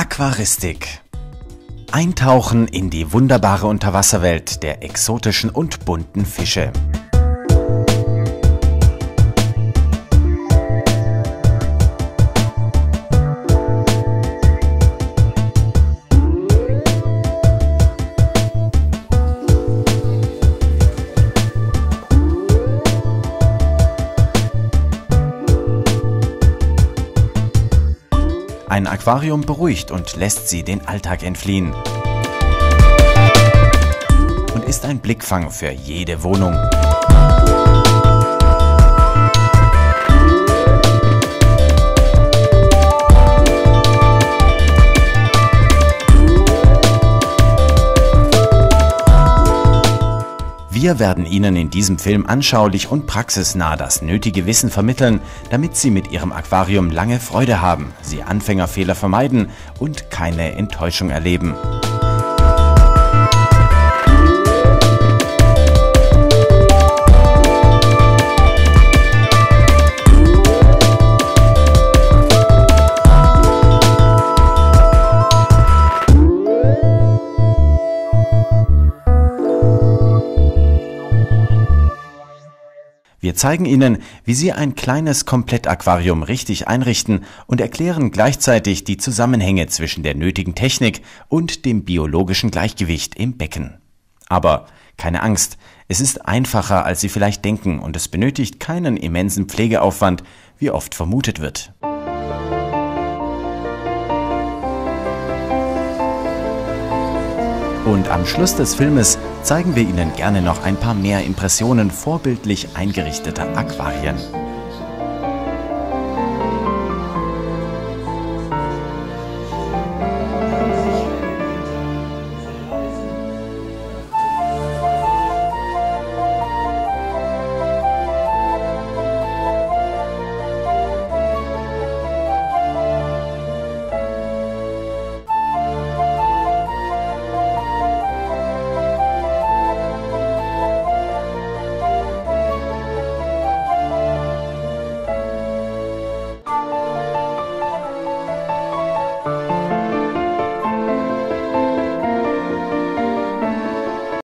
Aquaristik. Eintauchen in die wunderbare Unterwasserwelt der exotischen und bunten Fische. Ein Aquarium beruhigt und lässt sie den Alltag entfliehen. Und ist ein Blickfang für jede Wohnung. Wir werden Ihnen in diesem Film anschaulich und praxisnah das nötige Wissen vermitteln, damit Sie mit Ihrem Aquarium lange Freude haben, Sie Anfängerfehler vermeiden und keine Enttäuschung erleben. Wir zeigen Ihnen, wie Sie ein kleines Komplettaquarium richtig einrichten und erklären gleichzeitig die Zusammenhänge zwischen der nötigen Technik und dem biologischen Gleichgewicht im Becken. Aber keine Angst, es ist einfacher, als Sie vielleicht denken und es benötigt keinen immensen Pflegeaufwand, wie oft vermutet wird. Und am Schluss des Filmes zeigen wir Ihnen gerne noch ein paar mehr Impressionen vorbildlich eingerichteter Aquarien.